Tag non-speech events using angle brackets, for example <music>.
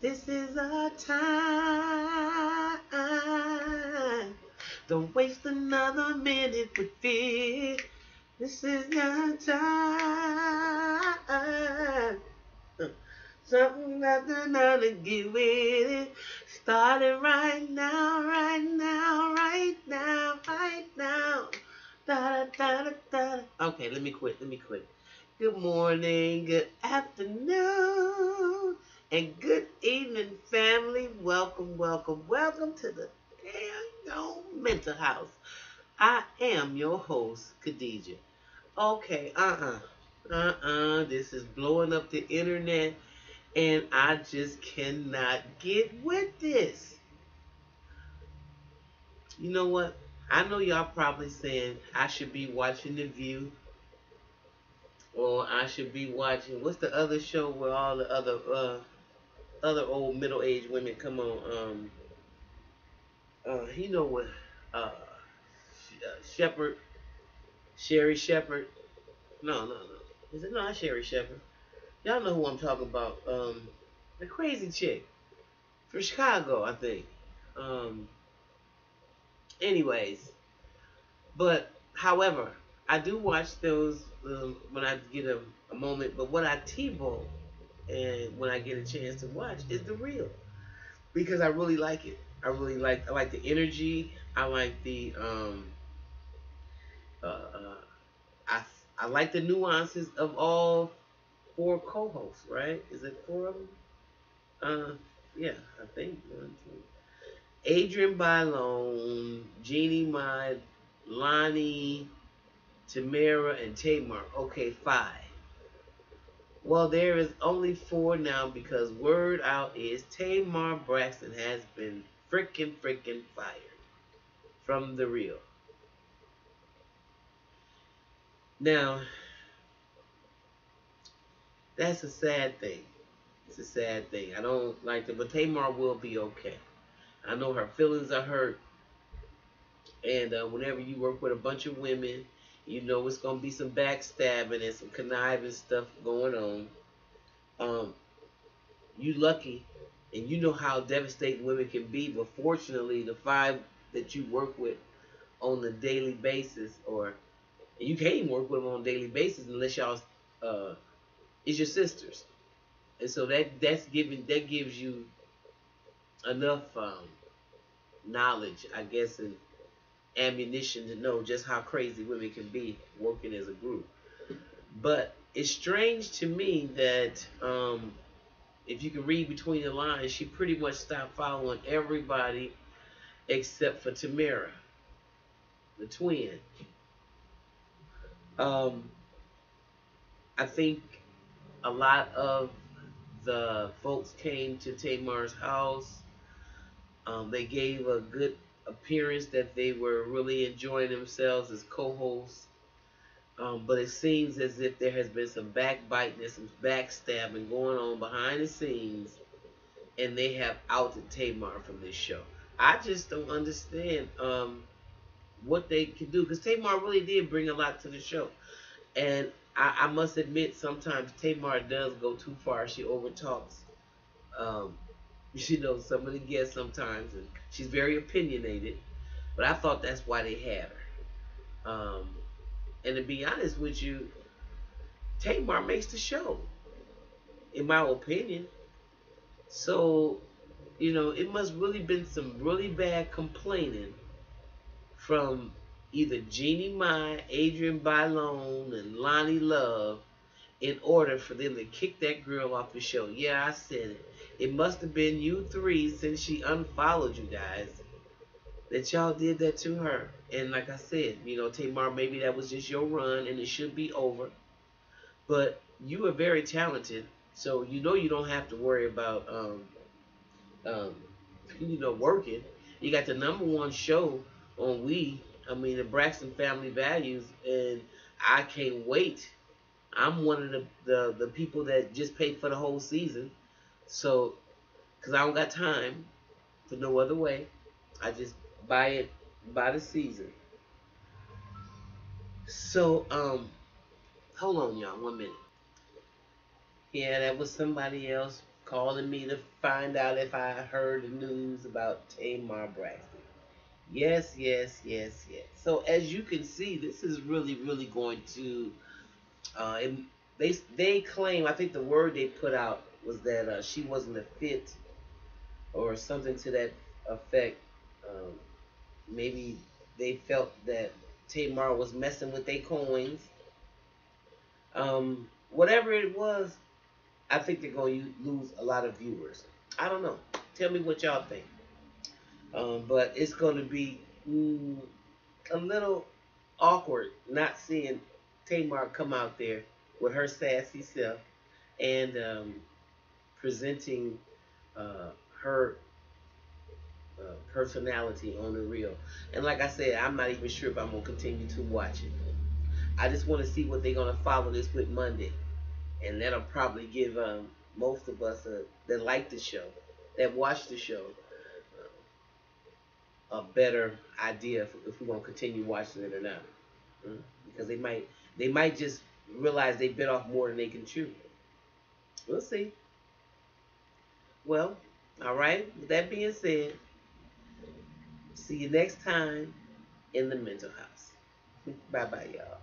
This is our time. Don't waste another minute with fear. This is your time. Something after another, get with it. Starting right now, right now, right now, right now. Da, da, da, da. Okay, let me quit. Let me quit. Good morning, good afternoon, and good evening, family. Welcome, welcome, welcome to the Daniel Mental House. I am your host, Khadijah. Okay, uh-uh. Uh-uh. This is blowing up the internet, and I just cannot get with this. You know what? I know y'all probably saying I should be watching The View or I should be watching what's the other show where all the other uh other old middle aged women come on um uh you know what uh, uh Shepherd Sherri Shepherd? No no no. Is it not Sherri Shepherd. Y'all know who I'm talking about um the crazy chick from Chicago I think. Um anyways but however I do watch those um, when I get a, a moment, but what I TiVo and when I get a chance to watch is the real because I really like it. I really like I like the energy. I like the um uh, uh I I like the nuances of all four co-hosts. Right? Is it four of them? Uh, yeah, I think one, two. Adrienne Bailon, Jeannie Mai, Loni, Tamera, and Tamar. Okay, five. Well, there is only four now because word out is Tamar Braxton has been freaking, freaking fired from the real. Now, that's a sad thing. It's a sad thing. I don't like it, but Tamar will be okay. I know her feelings are hurt. And uh, whenever you work with a bunch of women you know it's gonna be some backstabbing and some conniving stuff going on. Um, you lucky, and you know how devastating women can be. But fortunately, the five that you work with on a daily basis, or you can't even work with them on a daily basis unless y'all uh, is your sisters, and so that that's giving that gives you enough um, knowledge, I guess, and ammunition to know just how crazy women can be working as a group. But it's strange to me that um, if you can read between the lines, she pretty much stopped following everybody except for Tamera, the twin. Um, I think a lot of the folks came to Tamar's house. Um, they gave a good appearance that they were really enjoying themselves as co-hosts. Um, but it seems as if there has been some backbiting and some backstabbing going on behind the scenes, and they have outed Tamar from this show. I just don't understand um, what they can do because Tamar really did bring a lot to the show, and I, I must admit sometimes Tamar does go too far. She overtalks um, you know, some of the guests sometimes, and she's very opinionated. But I thought that's why they had her. Um, and to be honest with you, Tamar makes the show, in my opinion. So, you know, it must really been some really bad complaining from either Jeannie Mai, Adrienne Bailon, and Loni Love in order for them to kick that girl off the show. Yeah, I said it. It must have been you three since she unfollowed you guys that y'all did that to her. And like I said, you know, Tamar, maybe that was just your run and it should be over. But you are very talented, so you know you don't have to worry about um, um, you know, working. You got the number one show on We. I mean, the Braxton Family Values, and I can't wait. I'm one of the, the, the people that just paid for the whole season. So, because I don't got time for no other way, I just buy it by the season. So, um, hold on, y'all, one minute. Yeah, that was somebody else calling me to find out if I heard the news about Tamar Braxton. Yes, yes, yes, yes. So as you can see, this is really, really going to. Uh, it, they they claim. I think the word they put out was that uh, she wasn't a fit, or something to that effect. Um, maybe they felt that Tamar was messing with their coins. Um, whatever it was, I think they're going to lose a lot of viewers. I don't know. Tell me what y'all think. Um, but it's going to be mm, a little awkward not seeing Tamar come out there with her sassy self and um, presenting uh, her uh, personality on the real. And like I said, I'm not even sure if I'm gonna continue to watch it. I just want to see what they're gonna follow this with Monday, and that'll probably give um, most of us uh, that like the show, that watch the show, a better idea if, if we're gonna continue watching it or not. Mm? Because they might they might just realize they bit off more than they can chew. We'll see. Well, all right. With that being said, see you next time in the mental house. <laughs> bye bye, y'all.